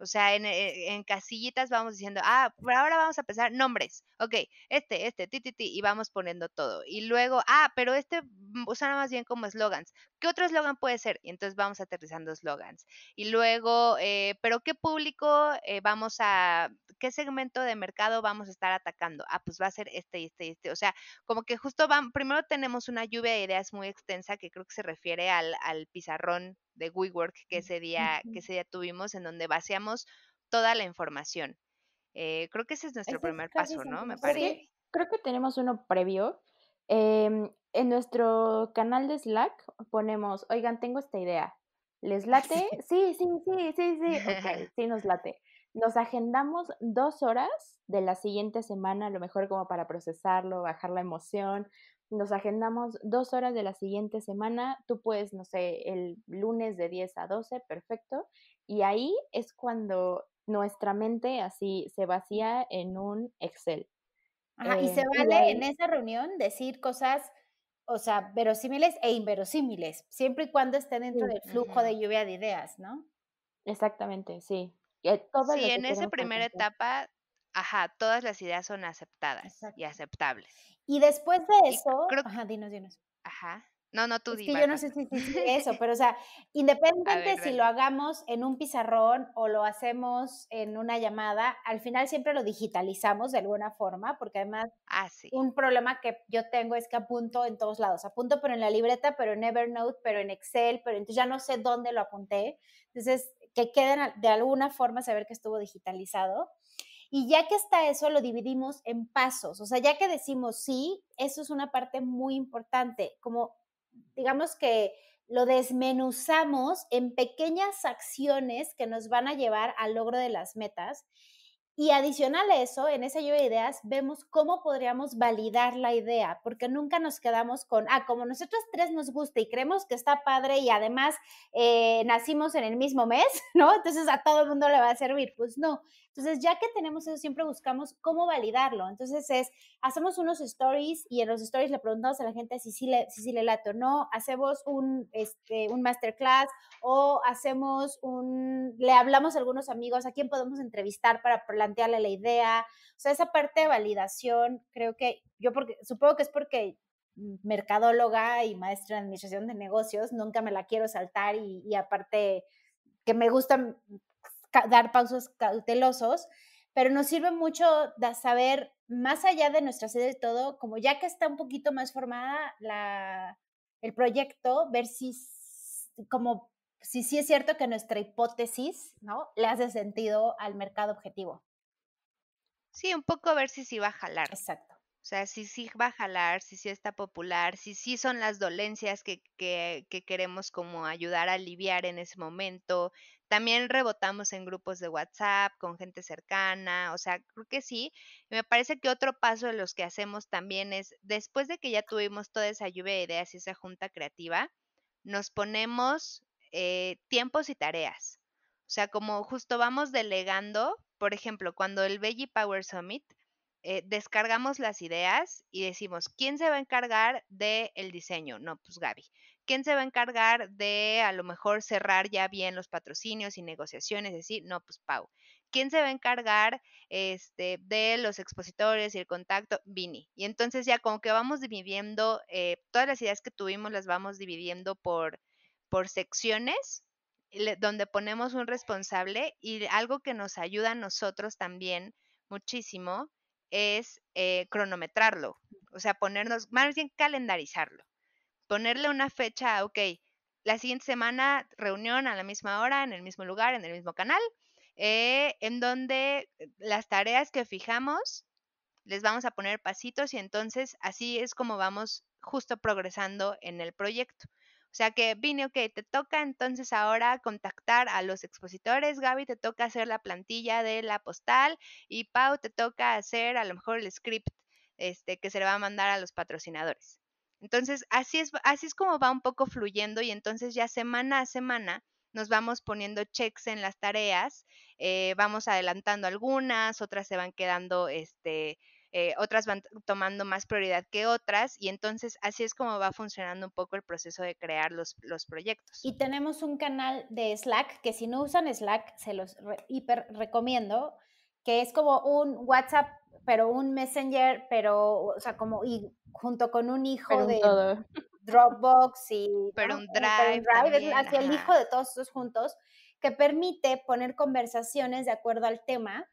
O sea, eh, en, casillitas vamos diciendo, ah, por ahora vamos a empezar nombres. Ok, este, este, ti, ti, ti, y vamos poniendo todo. Y luego, ah, pero este usa más bien como eslogans. ¿Qué otro eslogan puede ser? Y entonces vamos aterrizando eslogans. Y luego, eh, pero ¿qué público eh, vamos a, qué segmento de mercado vamos a estar atacando? Ah, pues va a ser este este este. O sea, como que justo van, primero tenemos una lluvia de ideas muy extensa que creo que se refiere al, al pizarrón de WeWork que ese día, que ese día tuvimos, en donde vaciamos toda la información. Eh, creo que ese es nuestro primer paso, ¿no? Me parece. creo que tenemos uno previo. Em, en nuestro canal de Slack ponemos, oigan, tengo esta idea. ¿Les late? Sí, sí, sí, sí, sí. sí nos late. Nos agendamos dos horas de la siguiente semana, a lo mejor como para procesarlo, bajar la emoción, nos agendamos dos horas de la siguiente semana, tú puedes, no sé, el lunes de 10 a 12, perfecto, y ahí es cuando nuestra mente así se vacía en un Excel. Ajá, y se em, vale en esa reunión decir cosas, o sea, verosímiles e inverosímiles, siempre y cuando esté dentro del flujo de lluvia de ideas, ¿no? Exactamente, sí. Todo sí, en esa primera etapa, ajá, todas las ideas son aceptadas y aceptables. Y después de eso, ajá, dinos, dinos. Ajá. No, no, tú es que yo no sé si, si, eso, pero o sea, independientemente si lo hagamos en un pizarrón o lo hacemos en una llamada, al final siempre lo digitalizamos de alguna forma, porque además ah, un problema que yo tengo es que apunto en todos lados, apunto pero en la libreta, pero en Evernote, pero en Excel, pero entonces ya no sé dónde lo apunté, entonces que queden de alguna forma saber que estuvo digitalizado. Y ya que está eso, lo dividimos en pasos. O sea, ya que decimos sí, eso es una parte muy importante. Como digamos que lo desmenuzamos en pequeñas acciones que nos van a llevar al logro de las metas y adicional a eso, en esa lluvia de ideas, vemos cómo podríamos validar la idea, porque nunca nos quedamos con, ah, como nosotros tres nos gusta y creemos que está padre y además eh, nacimos en el mismo mes, ¿no? Entonces a todo el mundo le va a servir. Pues no. Entonces, ya que tenemos eso, siempre buscamos cómo validarlo. Entonces es, hacemos unos stories y en los stories le preguntamos a la gente si sí le, si le late o no, hacemos un, este, un masterclass o hacemos un, le hablamos a algunos amigos a quién podemos entrevistar para replantearle la idea. O sea, esa parte de validación, creo que yo porque, supongo que es porque mercadóloga y maestra en administración de negocios, nunca me la quiero saltar y, aparte que me gusta dar pasos cautelosos, pero nos sirve mucho de saber, más allá de nuestra sede y todo, como ya que está un poquito más formada la, el proyecto, ver si, como, si sí es cierto que nuestra hipótesis, ¿no? Le hace sentido al mercado objetivo. Sí, un poco ver si sí va a jalar. Exacto. O sea, si sí va a jalar, si sí está popular, si sí son las dolencias que, que, que queremos como ayudar a aliviar en ese momento. También rebotamos en grupos de WhatsApp con gente cercana, o sea, creo que sí. me parece que otro paso de los que hacemos también es, después de que ya tuvimos toda esa lluvia de ideas y esa junta creativa, nos ponemos eh, tiempos y tareas. O sea, como justo vamos delegando, por ejemplo, cuando el Veggie Power Summit, eh, descargamos las ideas y decimos, ¿quién se va a encargar del el diseño? No, pues Gaby. ¿Quién se va a encargar de a lo mejor cerrar ya bien los patrocinios y negociaciones? Decir, no, pues Pau. ¿Quién se va a encargar este, de los expositores y el contacto? Vini. Y entonces ya como que vamos dividiendo, eh, todas las ideas que tuvimos las vamos dividiendo por, por secciones donde ponemos un responsable y algo que nos ayuda a nosotros también muchísimo es eh, cronometrarlo, o sea, ponernos, más bien calendarizarlo, ponerle una fecha, ok, la siguiente semana reunión a la misma hora, en el mismo lugar, en el mismo canal, eh, en donde eh, las tareas que fijamos les vamos a poner pasitos y entonces así es como vamos justo progresando en el proyecto. O sea que vine, ok, te toca entonces ahora contactar a los expositores, Gaby, te toca hacer la plantilla de la postal y Pau, te toca hacer a lo mejor el script este, que se le va a mandar a los patrocinadores. Entonces, así es, así es como va un poco fluyendo y entonces ya semana a semana nos vamos poniendo checks en las tareas, eh, vamos adelantando algunas, otras se van quedando este, eh, otras van tomando más prioridad que otras y entonces así es como va funcionando un poco el proceso de crear los, los proyectos. Y tenemos un canal de Slack que si no usan Slack, se los hiper recomiendo, que es como un WhatsApp, pero un Messenger, pero, o sea, como, y junto con un hijo de Dropbox y... Pero un Drive. es así el hijo de todos estos juntos, que permite poner conversaciones de acuerdo al tema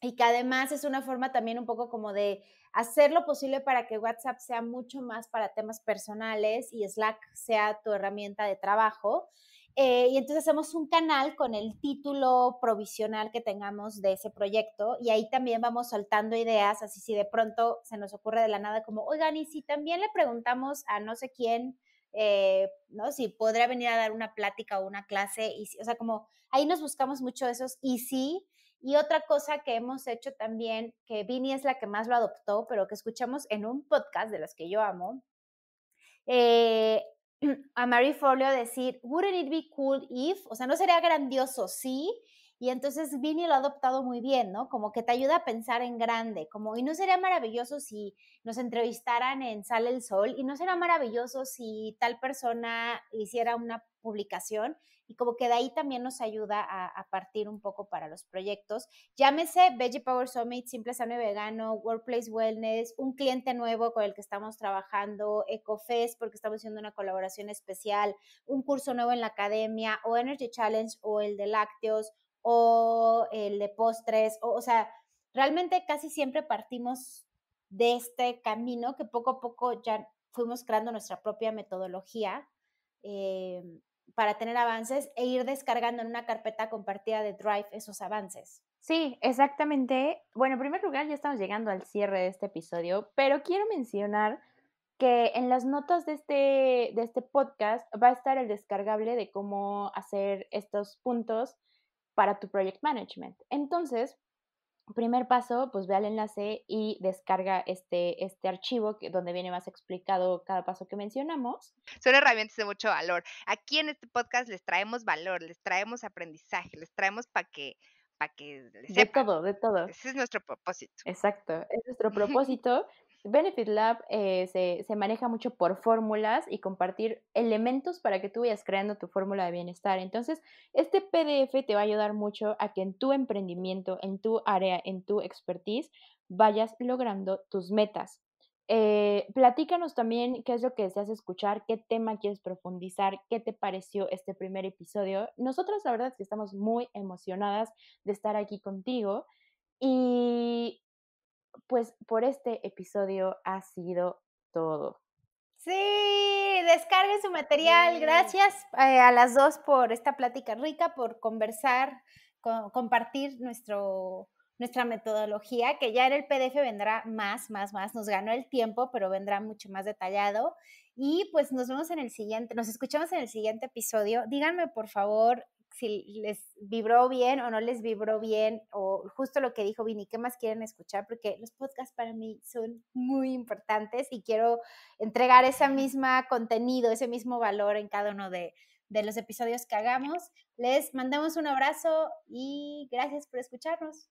y que además es una forma también un poco como de hacer lo posible para que WhatsApp sea mucho más para temas personales y Slack sea tu herramienta de trabajo. Eh, y entonces hacemos un canal con el título provisional que tengamos de ese proyecto y ahí también vamos soltando ideas, así si de pronto se nos ocurre de la nada como, oigan, y si también le preguntamos a no sé quién, eh, ¿no? Si podría venir a dar una plática o una clase, y, o sea, como ahí nos buscamos mucho esos y sí, y otra cosa que hemos hecho también, que Vini es la que más lo adoptó, pero que escuchamos en un podcast de los que yo amo, eh, a Marie Folio decir, wouldn't it be cool if, o sea, no sería grandioso, sí, y entonces Vini lo ha adoptado muy bien, ¿no? Como que te ayuda a pensar en grande, como, y no sería maravilloso si nos entrevistaran en Sale el Sol, y no sería maravilloso si tal persona hiciera una publicación, y como que de ahí también nos ayuda a, partir un poco para los proyectos. Llámese Veggie Power Summit, Simple Sano y Vegano, Workplace Wellness, un cliente nuevo con el que estamos trabajando, EcoFest, porque estamos haciendo una colaboración especial, un curso nuevo en la academia, o Energy Challenge, o el de lácteos, o el de postres, o, sea, realmente casi siempre partimos de este camino que poco a poco ya fuimos creando nuestra propia metodología. Eh, para tener avances e ir descargando en una carpeta compartida de Drive esos avances. Sí, exactamente. Bueno, en primer lugar, ya estamos llegando al cierre de este episodio, pero quiero mencionar que en las notas de este, de este podcast va a estar el descargable de cómo hacer estos puntos para tu project management. Entonces, primer paso, pues ve al enlace y descarga este, este archivo que, donde viene más explicado cada paso que mencionamos. Son herramientas de mucho valor. Aquí en este podcast les traemos valor, les traemos aprendizaje, les traemos para que para que De todo, de todo. Ese es nuestro propósito. Exacto, es nuestro propósito. Benefit Lab eh, se, se, maneja mucho por fórmulas y compartir elementos para que tú vayas creando tu fórmula de bienestar. Entonces, este PDF te va a ayudar mucho a que en tu emprendimiento, en tu área, en tu expertise, vayas logrando tus metas. Eh, platícanos también qué es lo que deseas escuchar, qué tema quieres profundizar, qué te pareció este primer episodio. Nosotras la verdad es que estamos muy emocionadas de estar aquí contigo y pues por este episodio ha sido todo. Sí, descarguen su material. Gracias eh, a las dos por esta plática rica, por conversar, compartir nuestro, nuestra metodología, que ya en el PDF vendrá más, más, más. Nos ganó el tiempo, pero vendrá mucho más detallado. Y pues nos vemos en el siguiente, nos escuchamos en el siguiente episodio. Díganme, por favor, si les vibró bien o no les vibró bien, o justo lo que dijo Vini, ¿qué más quieren escuchar? Porque los podcasts para mí son muy importantes y quiero entregar ese mismo contenido, ese mismo valor en cada uno de, de los episodios que hagamos. Les mandamos un abrazo y gracias por escucharnos.